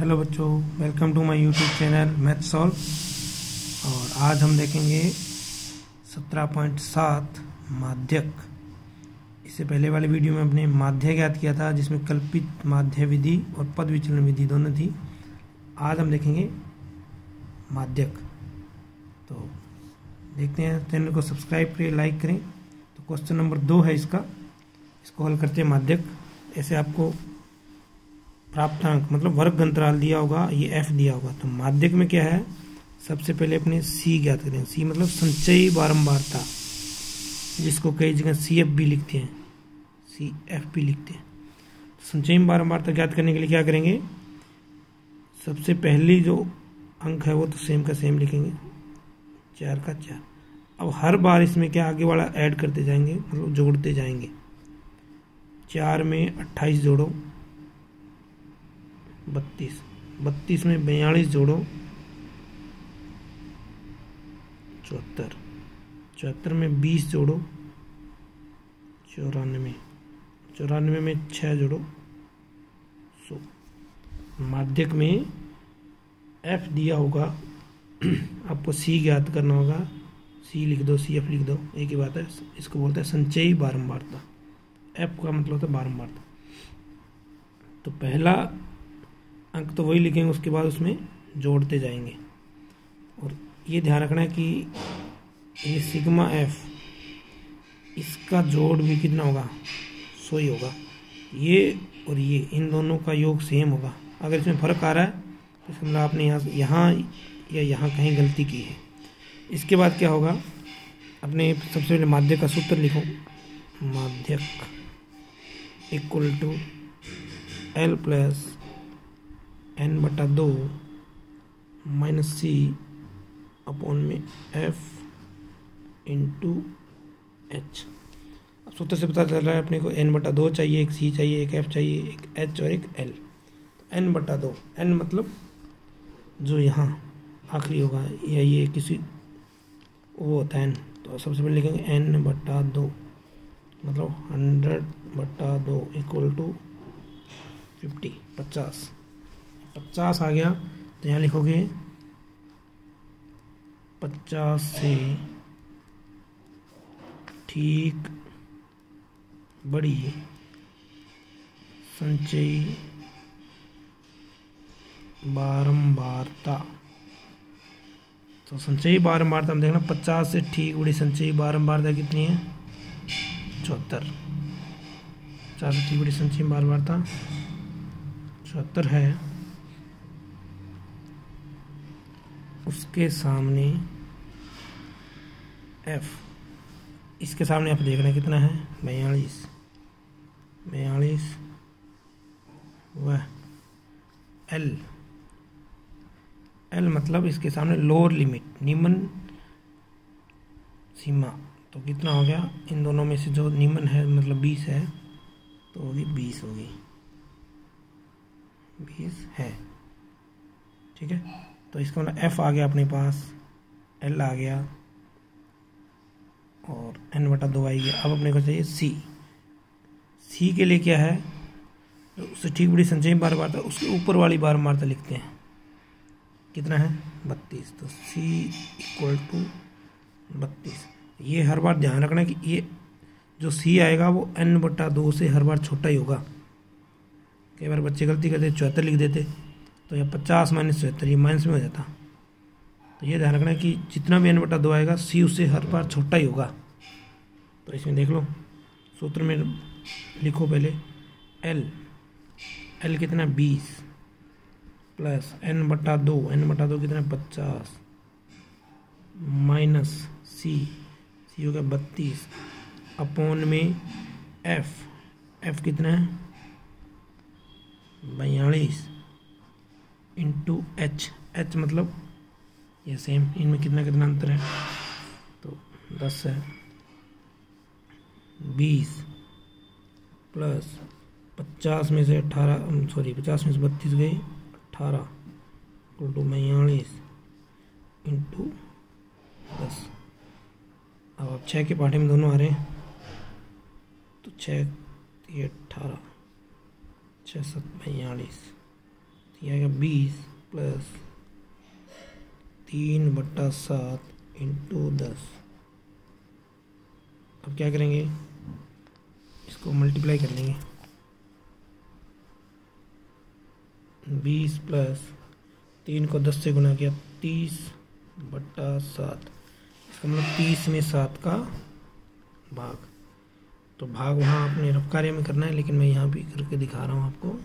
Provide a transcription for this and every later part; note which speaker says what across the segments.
Speaker 1: Hello बच्चों welcome to my YouTube channel math solve और आज हम देखेंगे 17.7 माध्यक। इससे पहले वाले वीडियो में अपने माध्य ज्ञात किया था, जिसमें कल्पित माध्य विधि और पद विचलन विधि दोनों थी। आज हम देखेंगे माध्यक। तो देखते हैं, चैनल को सब्सक्राइब करें लाइक करें। तो क्वेश्चन नंबर दो है इसका। इसको हल करते हैं माध्यक। ऐसे आपको प्राप्तांक मतलब वर्ग अंतराल दिया होगा, ये एफ़ दिया होगा। तो माध्यक में क्या है? सबसे पहले अपने सी ज्ञात करें। सी मतलब संचयी बारंबारता जिसको कई जगह सी एफ़ भी लिखते हैं। सी एफ़ भी लिखते हैं। तो संचयी बारंबारता ज्ञात करने के लिए क्या करेंगे? सबसे पहली जो अंक है वो तो सेम का सेम लिखेंगे। चार का चार। अब हर बार इसमें क्या आगे वाला ऐड करते जाएँगे मतलब जोड़ते जाएँगे। चार में अट्ठाईस जोड़ो। बत्तीस। बत्तीस में बयालीस जोड़ो। चौहत्तर। चौहत्तर में बीस जोड़ो। चौरानवे। चौरानवे में छः जोड़ो। सौ, माध्यक में एफ़ दिया होगा। आपको सी ज्ञात करना होगा। सी लिख दो सी एफ़ लिख दो। एक ही बात है, इसको बोलते हैं संचयी बारंबारता। एफ़ का मतलब होता है बारंबारता। तो पहला अंक तो वही लिखेंगे, उसके बाद उसमें जोड़ते जाएँगे। और ये ध्यान रखना है कि ये सिग्मा एफ़, इसका जोड़ भी कितना होगा? सो ही होगा। ये और ये, इन दोनों का योग सेम होगा। अगर इसमें फ़र्क आ रहा है तो समझ आपने यहाँ यहाँ या यहाँ कहीं गलती की है। इसके बाद क्या होगा? अपने सबसे पहले माध्य का सूत्र लिखो। माध्यक equal to L plus N बटा दो माइनस सी अपॉन में एफ़ इंटू एच। अब सूत्र से पता चल रहा है अपने को एन बटा दो चाहिए, एक सी चाहिए, एक एफ़ चाहिए, एक एच और एक एल। तो एन बटा दो, एन मतलब जो यहाँ आखिरी होगा, या ये किसी वो होता है एन। तो सबसे पहले लिखेंगे एन बटा दो मतलब हंड्रेड बटा दो इक्वल टू फिफ्टी, पचास। पचास आ गया। तो यहाँ लिखोगे पचास से ठीक बड़ी संचयी बारंबारता। तो संचयी बारंबारता हम देखना पचास से ठीक बड़ी संचयी बारंबारता कितनी है? चौहत्तर। पचास से ठीक बड़ी संचयी बारंबारता चौहत्तर है। उसके सामने एफ़ इसके सामने आप देख रहे हैं कितना है? बयालीस। बयालीस वह एल एल मतलब इसके सामने लोअर लिमिट निम्न सीमा। तो कितना हो गया? इन दोनों में से जो निम्न है मतलब बीस है तो होगी बीस होगी। बीस है। ठीक है? तो इसका मतलब एफ़ आ गया अपने पास एल आ गया, और एन बटा दो आई गया। अब अपने को चाहिए सी सी के लिए क्या है? तो उससे ठीक बड़ी संचय बार बार था, उसके ऊपर वाली बार मारता लिखते हैं। कितना है? बत्तीस। तो सी इक्वल टू बत्तीस। ये हर बार ध्यान रखना कि ये जो सी आएगा, वो एन बटा दो से हर बार छोटा ही होगा। कई बार बच्चे गलती करते, चौहत्तर लिख देते। तो यह पचास माइनस चौहत्तर ये माइनस में हो जाता। तो ये ध्यान रखना कि जितना भी एन बटा दो आएगा सी उससे हर बार छोटा ही होगा। तो इसमें देख लो, सूत्र में लिखो पहले एल एल कितना बीस प्लस एन बटा दो एन बटा दो कितना पचास, माइनस सी सी हो गया बत्तीस, अपॉन में एफ़ एफ़ कितना है? बयालीस। इंटू एच एच मतलब ये सेम इनमें कितना कितना अंतर है? तो दस है। बीस प्लस पचास में से अट्ठारह सॉरी पचास में से बत्तीस गई अट्ठारह टू बयालीस इंटू दस। अब आप छः के पाठे में दोनों आ रहे हैं तो छः ये अट्ठारह छः सत, बयालीस। ये आएगा बीस प्लस तीन बट्टा सात इंटू दस। अब क्या करेंगे? इसको मल्टीप्लाई कर लेंगे। बीस प्लस तीन को दस से गुना किया, तीस बट्टा सात। इसका मतलब तीस में सात का भाग। तो भाग वहाँ अपने रफ कार्य में करना है, लेकिन मैं यहाँ भी करके दिखा रहा हूँ आपको।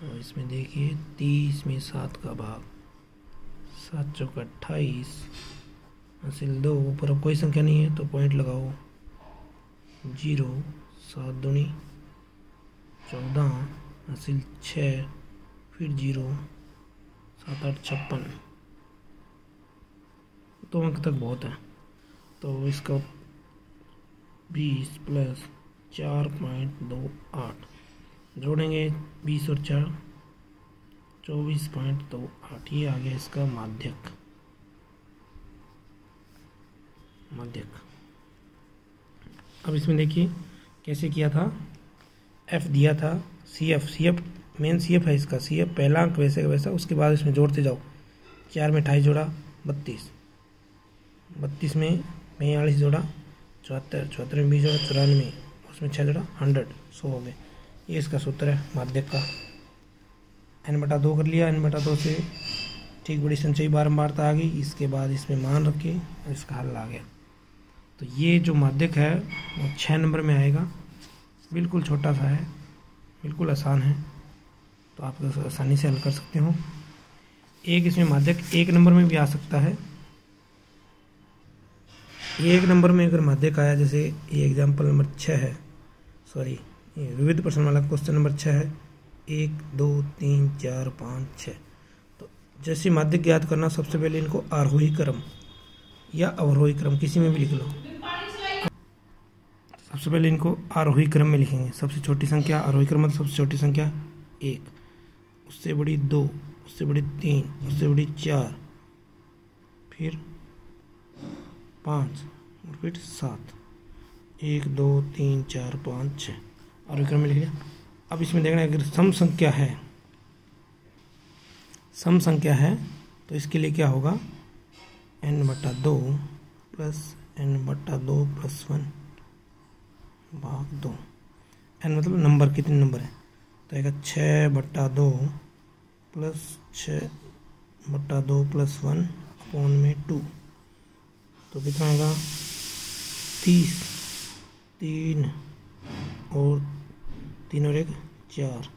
Speaker 1: तो इसमें देखिए, तीस में सात का भाग। सात चौक अट्ठाईस। हासिल दो, ऊपर अब कोई संख्या नहीं है तो पॉइंट लगाओ। ज़ीरो, सात दूनी। चौदह, हासिल छः फिर ज़ीरो, सात आठ छप्पन। दो अंक तक बहुत है। तो इसका बीस प्लस चार पॉइंट दो आठ। जोड़ेंगे बीस और चार। चौबीस पॉइंट दो आठ, ये आ गया इसका माध्यक। माध्यक। अब इसमें देखिए, कैसे किया था? एफ़ दिया था सी एफ़ सी एफ़ मेन सी एफ़ है इसका। सी एफ़ पहला अंक वैसे का वैसा, उसके बाद इसमें जोड़ते जाओ। चार में अठाईस जोड़ा, बत्तीस। बत्तीस में बयालीस जोड़ा, चौहत्तर। चौहत्तर में बीस जोड़ा, चौरानवे। उसमें छः जोड़ा, हंड्रेड। सौ हो गए ये इसका सूत्र है, माध्यक का। एन बटा दो कर लिया एन बटा दो से ठीक बड़ी संचयी बारंबारता आ गई, इसके बाद इसमें मान रखे और इसका हल आ गया। तो ये जो माध्यक है, वो छः नंबर में आएगा। बिल्कुल छोटा सा है, बिल्कुल आसान है। तो आप आसानी से हल कर सकते हो। एक इसमें माध्यक एक नंबर में भी आ सकता है। एक नंबर में अगर माध्यक आया, जैसे ये एग्ज़ाम्पल नंबर छः है सॉरी विविध प्रश्न वाला क्वेश्चन नंबर छः है। एक, दो, तीन, चार, पाँच छः तो जैसे माध्यक ज्ञात करना, सबसे पहले इनको आरोही क्रम या अवरोही क्रम, किसी में भी लिख लो। सबसे पहले इनको आरोही क्रम में लिखेंगे। सबसे छोटी संख्या, आरोही क्रम मतलब सबसे छोटी संख्या, एक। उससे बड़ी दो, उससे बड़ी तीन, उससे बड़ी चार, फिर पाँच, और फिर सात। एक, दो, तीन, चार, पाँच छः और क्रम में लिख लिया। अब इसमें देखना अगर सम संख्या है। सम संख्या है तो इसके लिए क्या होगा? एन बटा दो प्लस एन बटा दो प्लस वन भाग दो। एन मतलब नंबर, कितने नंबर है? तो आएगा छः बट्टा दो प्लस छः बट्टा दो प्लस वन अपॉन में टू। तो कितना आएगा? तीस। तीन और तीन और एक, चार।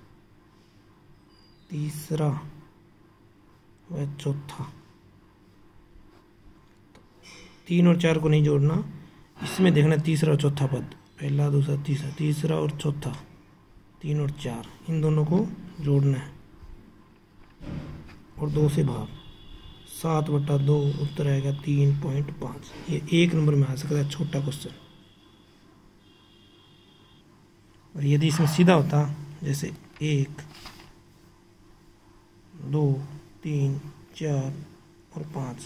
Speaker 1: तीसरा व चौथा। तीन और चार को नहीं जोड़ना। इसमें देखना तीसरा और चौथा पद। पहला, दूसरा, तीसरा। तीसरा और चौथा। तीन और चार। इन दोनों को जोड़ना है। और दो से भाग। सात बटा दो उत्तर आएगा तीन पॉइंट पाँच। ये एक नंबर में आ सकता है, छोटा क्वेश्चन। और यदि इसमें सीधा होता, जैसे एक, दो, तीन, चार और पाँच।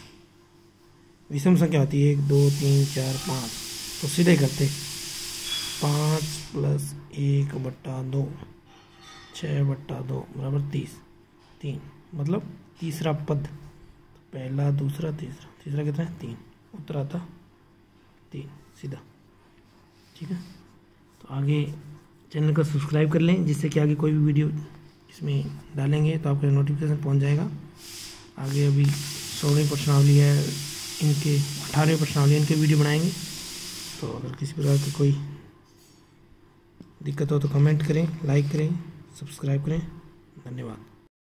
Speaker 1: विषम संख्या होती है एक, दो, तीन, चार, पाँच। तो सीधे करते। पाँच प्लस एक बट्टा दो छः बट्टा दो, बराबर तीस। तीन मतलब तीसरा पद। पहला, दूसरा, तीसरा। तीसरा कितना है? तीन। उत्तर आता तीन, सीधा। ठीक है? तो आगे चैनल को सब्सक्राइब कर लें, जिससे कि आगे कोई भी वीडियो इसमें डालेंगे तो आपको नोटिफिकेशन पहुँच जाएगा। आगे अभी सोलहवीं प्रश्नावली है, इनके, अठारहवीं प्रश्नावली इनके वीडियो बनाएँगे। तो अगर किसी प्रकार की कोई दिक्कत हो तो कमेंट करें लाइक करें सब्सक्राइब करें। धन्यवाद।